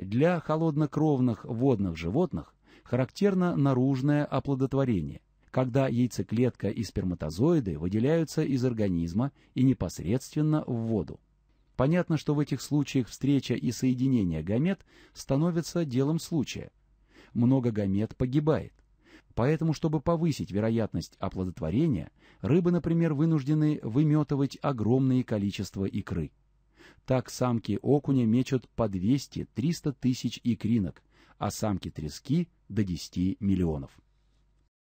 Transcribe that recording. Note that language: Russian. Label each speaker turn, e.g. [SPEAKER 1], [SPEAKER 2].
[SPEAKER 1] Для холоднокровных водных животных характерно наружное оплодотворение, когда яйцеклетка и сперматозоиды выделяются из организма и непосредственно в воду. Понятно, что в этих случаях встреча и соединение гамет становятся делом случая. Много гамет погибает. Поэтому, чтобы повысить вероятность оплодотворения, рыбы, например, вынуждены выметывать огромные количества икры. Так самки окуня мечут по 200-300 тысяч икринок, а самки трески до 10 миллионов.